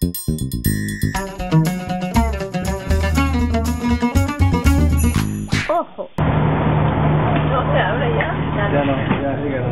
Ojo. No se abre ya. Ya no, ya sí que no.